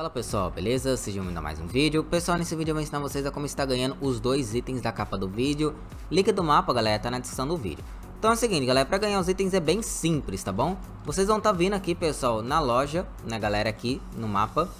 Fala pessoal, beleza? Sejam bem-vindos a mais um vídeo. Pessoal, nesse vídeo eu vou ensinar vocês a como estar ganhando os dois itens da capa do vídeo. Link do mapa, galera, tá na descrição do vídeo. Então é o seguinte, galera, pra ganhar os itens é bem simples, tá bom? Vocês vão estar tá vindo aqui, pessoal, na loja, né, galera, aqui no mapa.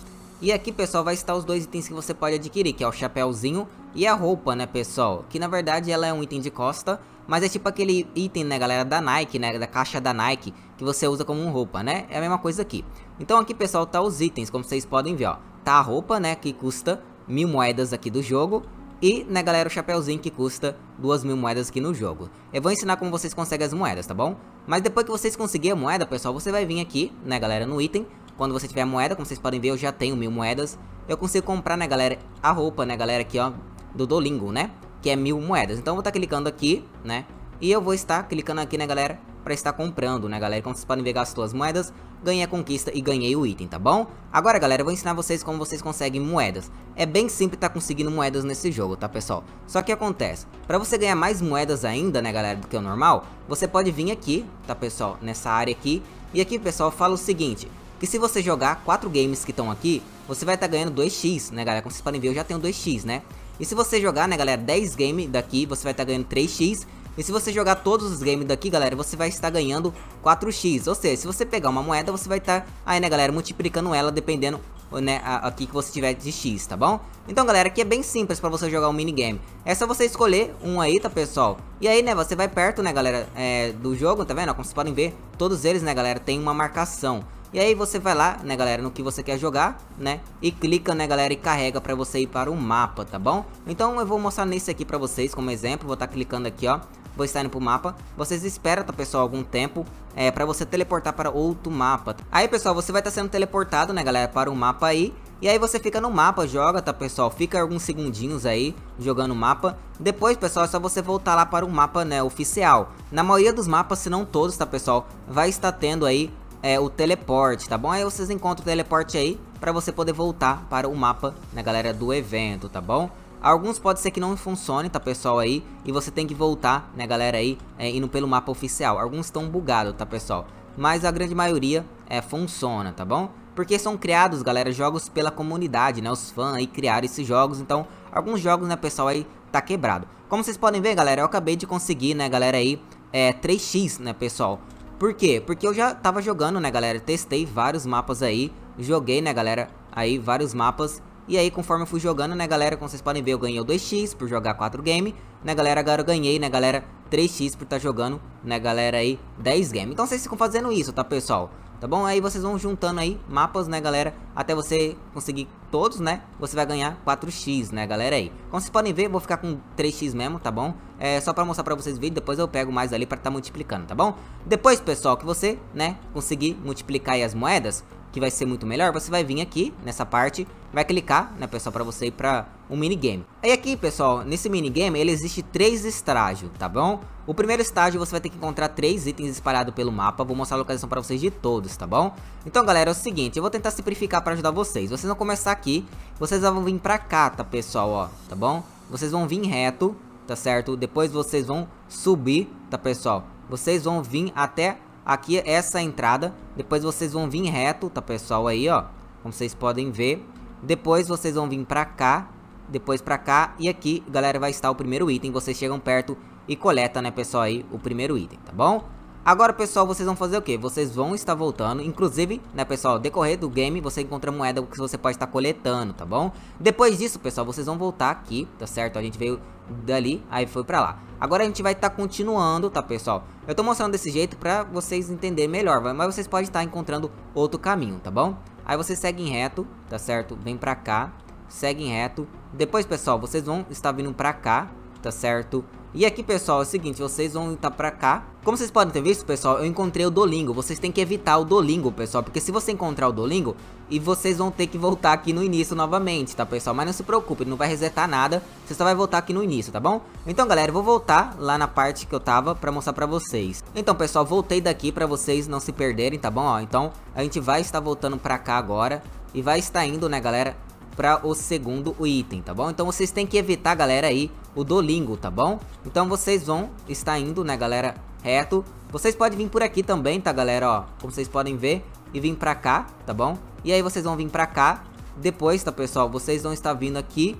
E aqui, pessoal, vai estar os dois itens que você pode adquirir, que é o chapéuzinho e a roupa, né, pessoal? Que na verdade ela é um item de costa, mas é tipo aquele item, né, galera, da Nike, né, da caixa da Nike, que você usa como roupa, né? É a mesma coisa aqui. Então aqui, pessoal, tá os itens, como vocês podem ver, ó. Tá a roupa, né, que custa mil moedas aqui do jogo. E, né, galera, o chapéuzinho que custa duas mil moedas aqui no jogo. Eu vou ensinar como vocês conseguem as moedas, tá bom? Mas depois que vocês conseguirem a moeda, pessoal, você vai vir aqui, né, galera, no item. Quando você tiver moeda, como vocês podem ver, eu já tenho mil moedas. Eu consigo comprar, né, galera, a roupa, né, galera, aqui, ó, do Dolingo, né? Que é mil moedas. Então eu vou estar tá clicando aqui, né? E eu vou estar clicando aqui, né, galera, para estar comprando, né, galera? Como vocês podem ver, gastou as moedas, ganhei a conquista e ganhei o item, tá bom? Agora, galera, eu vou ensinar vocês como vocês conseguem moedas. É bem simples estar tá conseguindo moedas nesse jogo, tá, pessoal? Só que acontece, para você ganhar mais moedas ainda, né, galera, do que o normal, você pode vir aqui, tá, pessoal, nessa área aqui. E aqui, pessoal, fala o seguinte, que se você jogar 4 games que estão aqui, você vai estar tá ganhando 2x, né, galera? Como vocês podem ver, eu já tenho 2x, né? E se você jogar, né, galera, 10 games daqui, você vai estar tá ganhando 3x e se você jogar todos os games daqui, galera, você vai estar ganhando 4x. Ou seja, se você pegar uma moeda, você vai estar aí, né, galera, multiplicando ela dependendo, né, aqui que você tiver de x, tá bom? Então, galera, aqui é bem simples pra você jogar um minigame. É só você escolher um aí, tá, pessoal? E aí, né, você vai perto, né, galera, é, do jogo, tá vendo? Como vocês podem ver, todos eles, né, galera, tem uma marcação. E aí você vai lá, né, galera, no que você quer jogar, né? E clica, né, galera, e carrega pra você ir para o mapa, tá bom? Então eu vou mostrar nesse aqui pra vocês como exemplo. Vou estar tá clicando aqui, ó vou estar indo pro mapa. Vocês esperam, tá, pessoal, algum tempo é, pra você teleportar para outro mapa. Aí, pessoal, você vai estar tá sendo teleportado, né, galera, para o mapa aí. E aí você fica no mapa, joga, tá, pessoal? Fica alguns segundinhos aí, jogando o mapa. Depois, pessoal, é só você voltar lá para o mapa, né, oficial. Na maioria dos mapas, se não todos, tá, pessoal? Vai estar tendo aí é, o teleporte, tá bom? Aí vocês encontram o teleporte aí para você poder voltar para o mapa, né, galera, do evento, tá bom? Alguns pode ser que não funcione, tá pessoal aí, e você tem que voltar, né galera aí, é, indo pelo mapa oficial. Alguns estão bugados, tá pessoal? Mas a grande maioria é, funciona, tá bom? Porque são criados, galera, jogos pela comunidade, né? Os fãs aí criaram esses jogos, então alguns jogos, né, pessoal, aí tá quebrado. Como vocês podem ver, galera, eu acabei de conseguir, né, galera aí, é, 3x, né, pessoal? Por quê? Porque eu já tava jogando, né, galera, testei vários mapas aí, joguei, né, galera, aí vários mapas. E aí, conforme eu fui jogando, né, galera, como vocês podem ver, eu ganhei o 2x por jogar 4 game, né, galera, agora eu ganhei, né, galera, 3x por estar tá jogando, né, galera, aí, 10 game. Então vocês ficam fazendo isso, tá, pessoal? Tá bom? Aí vocês vão juntando aí mapas, né, galera, até você conseguir todos, né, você vai ganhar 4x, né, galera, aí. Como vocês podem ver, vou ficar com 3x mesmo, tá bom? É só pra mostrar pra vocês o vídeo, depois eu pego mais ali pra tá multiplicando, tá bom? Depois, pessoal, que você, né, conseguir multiplicar aí as moedas, que vai ser muito melhor, você vai vir aqui nessa parte, vai clicar, né, pessoal, para você ir para um minigame. Aí aqui, pessoal, nesse minigame, ele existe três estágios, tá bom? O primeiro estágio você vai ter que encontrar três itens espalhados pelo mapa, vou mostrar a localização para vocês de todos, tá bom? Então, galera, é o seguinte, eu vou tentar simplificar para ajudar vocês. Vocês vão começar aqui, vocês vão vir para cá, tá, pessoal, ó, tá bom? Vocês vão vir reto, tá certo? Depois vocês vão subir, tá, pessoal? Vocês vão vir até Aqui é essa entrada. Depois vocês vão vir reto, tá pessoal aí, ó. Como vocês podem ver. Depois vocês vão vir pra cá. Depois pra cá. E aqui, galera, vai estar o primeiro item. Vocês chegam perto e coleta, né, pessoal, aí o primeiro item, tá bom? Agora, pessoal, vocês vão fazer o quê? Vocês vão estar voltando, inclusive, né, pessoal, decorrer do game, você encontra moeda que você pode estar coletando, tá bom? Depois disso, pessoal, vocês vão voltar aqui, tá certo? A gente veio dali, aí foi pra lá. Agora a gente vai estar continuando, tá, pessoal? Eu tô mostrando desse jeito pra vocês entenderem melhor, mas vocês podem estar encontrando outro caminho, tá bom? Aí vocês seguem reto, tá certo? Vem pra cá, seguem reto. Depois, pessoal, vocês vão estar vindo pra cá, tá certo? E aqui, pessoal, é o seguinte, vocês vão estar pra cá. Como vocês podem ter visto, pessoal, eu encontrei o Dolingo. Vocês têm que evitar o Dolingo, pessoal, porque se você encontrar o Dolingo, e vocês vão ter que voltar aqui no início novamente, tá, pessoal? Mas não se preocupe, não vai resetar nada, você só vai voltar aqui no início, tá bom? Então, galera, eu vou voltar lá na parte que eu tava pra mostrar pra vocês. Então, pessoal, voltei daqui pra vocês não se perderem, tá bom? Ó, então, a gente vai estar voltando pra cá agora e vai estar indo, né, galera, para o segundo item, tá bom? Então vocês têm que evitar, galera, aí o Dolingo, tá bom? Então vocês vão estar indo, né, galera, reto. Vocês podem vir por aqui também, tá, galera, ó? Como vocês podem ver, e vir pra cá, tá bom? E aí vocês vão vir pra cá. depois, tá, pessoal, vocês vão estar vindo aqui.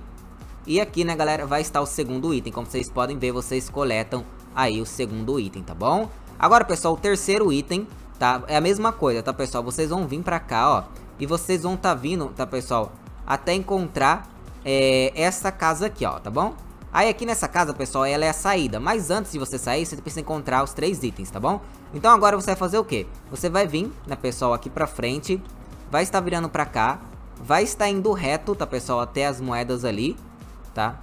E aqui, né, galera, vai estar o segundo item. Como vocês podem ver, vocês coletam aí o segundo item, tá bom? Agora, pessoal, o terceiro item, tá? É a mesma coisa, tá, pessoal? Vocês vão vir pra cá, ó. E vocês vão tá vindo, tá, pessoal? Até encontrar é, essa casa aqui, ó, tá bom? Aí aqui nessa casa, pessoal, ela é a saída. Mas antes de você sair, você precisa encontrar os três itens, tá bom? Então agora você vai fazer o quê? Você vai vir, né, pessoal, aqui pra frente. Vai estar virando pra cá. Vai estar indo reto, tá, pessoal, até as moedas ali, tá?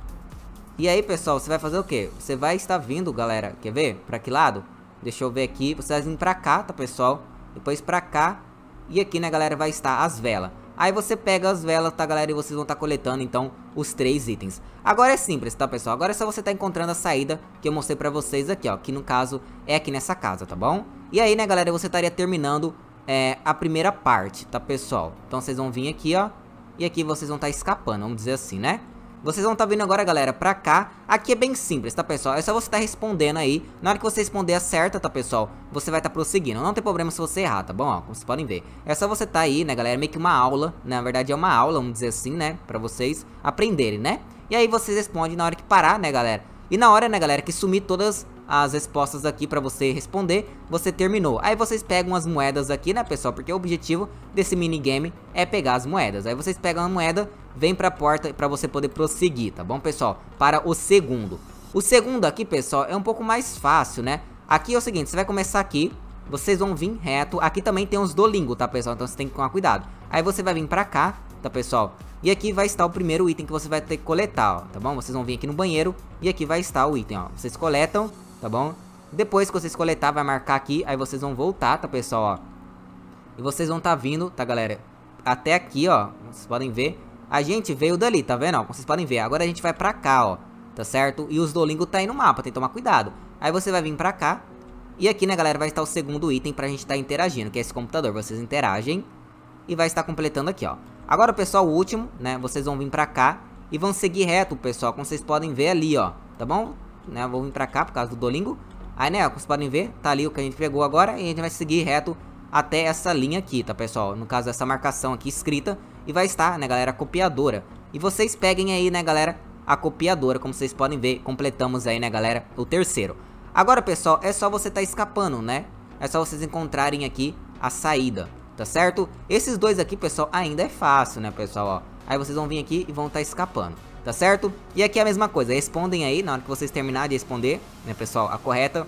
E aí, pessoal, você vai fazer o quê? Você vai estar vindo, galera, quer ver? Pra que lado? Deixa eu ver aqui. Você vai vir pra cá, tá, pessoal? Depois pra cá. E aqui, né, galera, vai estar as velas. Aí você pega as velas, tá, galera? E vocês vão estar tá coletando, então, os três itens. Agora é simples, tá, pessoal? Agora é só você estar tá encontrando a saída que eu mostrei pra vocês aqui, ó. Que, no caso, é aqui nessa casa, tá bom? E aí, né, galera, você estaria terminando é, a primeira parte, tá, pessoal? Então, vocês vão vir aqui, ó. E aqui vocês vão estar tá escapando, vamos dizer assim, né? Vocês vão estar tá vindo agora, galera, pra cá. Aqui é bem simples, tá, pessoal? É só você estar tá respondendo aí. Na hora que você responder a certa, tá, pessoal? Você vai estar tá prosseguindo. Não tem problema se você errar, tá bom? Ó, como vocês podem ver. É só você estar tá aí, né, galera? Meio que uma aula. Né? Na verdade, é uma aula, vamos dizer assim, né? Pra vocês aprenderem, né? E aí vocês respondem na hora que parar, né, galera? E na hora, né, galera, que sumir todas as respostas aqui pra você responder, você terminou. Aí vocês pegam as moedas aqui, né, pessoal? Porque o objetivo desse minigame é pegar as moedas. Aí vocês pegam a moeda, vem pra porta pra você poder prosseguir, tá bom, pessoal? Para o segundo. O segundo aqui, pessoal, é um pouco mais fácil, né? Aqui é o seguinte, você vai começar aqui, vocês vão vir reto. Aqui também tem uns dolingo, tá, pessoal? Então você tem que tomar cuidado. Aí você vai vir pra cá, tá, pessoal? E aqui vai estar o primeiro item que você vai ter que coletar, ó, tá bom? Vocês vão vir aqui no banheiro e aqui vai estar o item, ó. Vocês coletam, tá bom? Depois que vocês coletar, vai marcar aqui, aí vocês vão voltar, tá, pessoal, ó. E vocês vão tá vindo, tá, galera? Até aqui, ó, vocês podem ver. A gente veio dali, tá vendo, ó? Vocês podem ver. Agora a gente vai pra cá, ó, tá certo? E os Dolingo tá aí no mapa, tem que tomar cuidado. Aí você vai vir pra cá. E aqui, né, galera, vai estar o segundo item pra gente estar tá interagindo, que é esse computador. Vocês interagem e vai estar completando aqui, ó. Agora, pessoal, o último, né, vocês vão vir pra cá e vão seguir reto, pessoal, como vocês podem ver ali, ó, tá bom? Né, vou vir pra cá por causa do Dolingo. Aí, né, como vocês podem ver, tá ali o que a gente pegou agora e a gente vai seguir reto até essa linha aqui, tá, pessoal? No caso, essa marcação aqui escrita e vai estar, né, galera, copiadora. E vocês peguem aí, né, galera, a copiadora, como vocês podem ver, completamos aí, né, galera, o terceiro. Agora, pessoal, é só você tá escapando, né? É só vocês encontrarem aqui a saída, tá certo? Esses dois aqui, pessoal, ainda é fácil, né, pessoal, ó. Aí vocês vão vir aqui e vão estar tá escapando tá certo? E aqui é a mesma coisa, respondem aí, na hora que vocês terminarem de responder, né, pessoal, a correta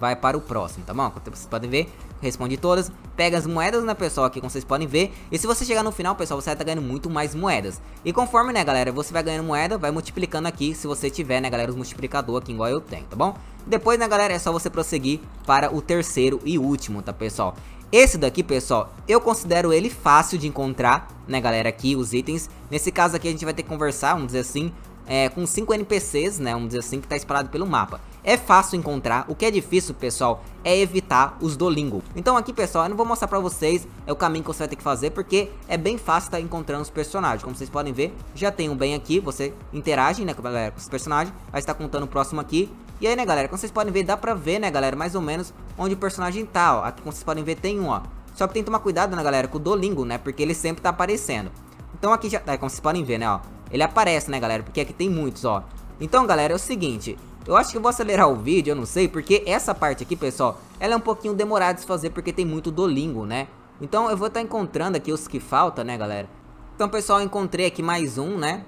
vai para o próximo, tá bom? Como vocês podem ver, responde todas, pega as moedas, né, pessoal, aqui como vocês podem ver, e se você chegar no final, pessoal, você vai estar tá ganhando muito mais moedas. E conforme, né, galera, você vai ganhando moeda, vai multiplicando aqui, se você tiver, né, galera, os multiplicador aqui igual eu tenho, tá bom? Depois, né, galera, é só você prosseguir para o terceiro e último, tá, pessoal? Esse daqui, pessoal, eu considero ele fácil de encontrar, né, galera, aqui, os itens. Nesse caso aqui, a gente vai ter que conversar, vamos dizer assim, é, com 5 NPCs, né, vamos dizer assim, que tá espalhado pelo mapa. É fácil encontrar, o que é difícil, pessoal, é evitar os Dolingo. Então aqui, pessoal, eu não vou mostrar pra vocês é o caminho que você vai ter que fazer, porque é bem fácil estar tá encontrando os personagens. Como vocês podem ver, já tem um bem aqui, você interage, né, galera, com os personagens, vai estar contando o próximo aqui, e aí, né, galera, como vocês podem ver, dá pra ver, né, galera, mais ou menos onde o personagem tá, ó. Aqui, como vocês podem ver, tem um, ó. Só que tem que tomar cuidado, né, galera, com o Dolingo, né, porque ele sempre tá aparecendo. Então aqui já, é, como vocês podem ver, né, ó. Ele aparece, né, galera, porque aqui tem muitos, ó. Então, galera, é o seguinte, eu acho que eu vou acelerar o vídeo, eu não sei, porque essa parte aqui, pessoal, ela é um pouquinho demorada de se fazer porque tem muito Dolingo, né. Então eu vou estar tá encontrando aqui os que faltam, né, galera. Então, pessoal, encontrei aqui mais um, né.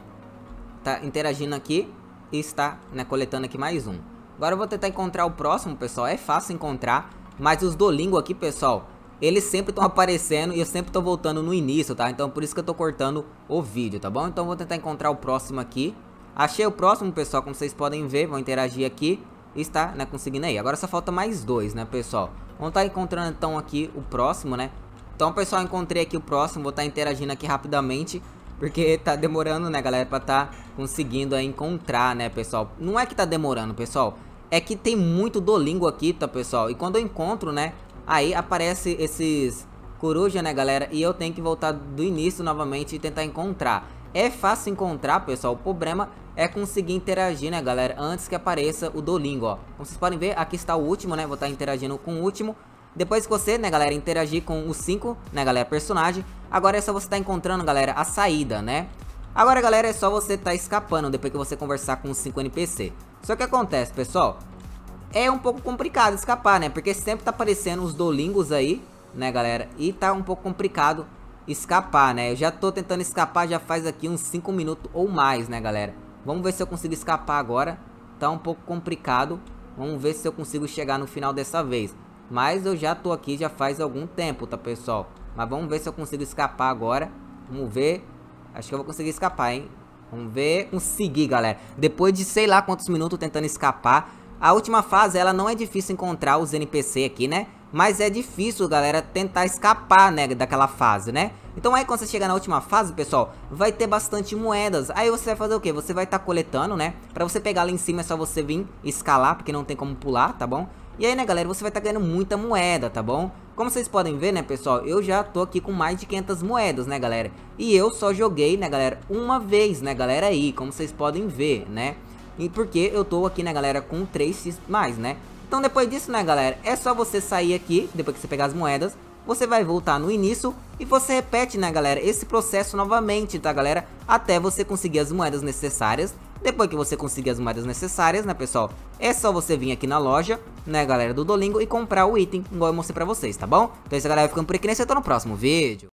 Tá interagindo aqui e está, né, coletando aqui mais um. Agora eu vou tentar encontrar o próximo, pessoal. É fácil encontrar. Mas os Dolingo aqui, pessoal, eles sempre estão aparecendo e eu sempre estou voltando no início, tá? Então por isso que eu estou cortando o vídeo, tá bom? Então eu vou tentar encontrar o próximo aqui. Achei o próximo, pessoal, como vocês podem ver. Vão interagir aqui está, né, conseguindo aí. Agora só falta mais dois, né, pessoal? Vamos estar tá encontrando então aqui o próximo, né? Então, pessoal, encontrei aqui o próximo. Vou estar tá interagindo aqui rapidamente. Porque tá demorando, né, galera, pra tá conseguindo aí encontrar, né, pessoal? Não é que tá demorando, pessoal é que tem muito Dolingo aqui, tá, pessoal? E quando eu encontro, né, aí aparece esses coruja, né, galera? E eu tenho que voltar do início novamente e tentar encontrar. É fácil encontrar, pessoal. O problema é conseguir interagir, né, galera? Antes que apareça o Dolingo, ó. Como vocês podem ver, aqui está o último, né? Vou estar interagindo com o último. Depois que você, né, galera, interagir com os 5, né, galera, personagem, agora é só você tá encontrando, galera, a saída, né? Agora, galera, é só você tá escapando depois que você conversar com os 5 NPC. Só que acontece, pessoal, é um pouco complicado escapar, né? Porque sempre tá aparecendo os dolingos aí, né, galera? E tá um pouco complicado escapar, né? Eu já tô tentando escapar já faz aqui uns 5 minutos ou mais, né, galera? Vamos ver se eu consigo escapar agora. Tá um pouco complicado. Vamos ver se eu consigo chegar no final dessa vez. Mas eu já tô aqui já faz algum tempo, tá, pessoal? Mas vamos ver se eu consigo escapar agora. Vamos ver. Acho que eu vou conseguir escapar, hein? Vamos ver. Conseguir, galera. Depois de sei lá quantos minutos tentando escapar. A última fase, ela não é difícil encontrar os NPC aqui, né? Mas é difícil, galera, tentar escapar, né, daquela fase, né? Então aí quando você chegar na última fase, pessoal, vai ter bastante moedas. Aí você vai fazer o quê? Você vai estar tá coletando, né? Pra você pegar lá em cima é só você vir escalar, porque não tem como pular, tá bom? E aí, né, galera, você vai estar tá ganhando muita moeda, tá bom? Como vocês podem ver, né, pessoal, eu já tô aqui com mais de 500 moedas, né, galera? E eu só joguei, né, galera, uma vez, né, galera, aí, como vocês podem ver, né? E porque eu tô aqui, né, galera, com 3x mais, né? Então depois disso, né, galera, é só você sair aqui, depois que você pegar as moedas, você vai voltar no início e você repete, né, galera, esse processo novamente, tá, galera? Até você conseguir as moedas necessárias. Depois que você conseguir as moedas necessárias, né, pessoal, é só você vir aqui na loja, né, galera, do Dolingo e comprar o item, igual eu mostrei pra vocês, tá bom? Então é isso, galera, ficando por aqui, né, até no próximo vídeo.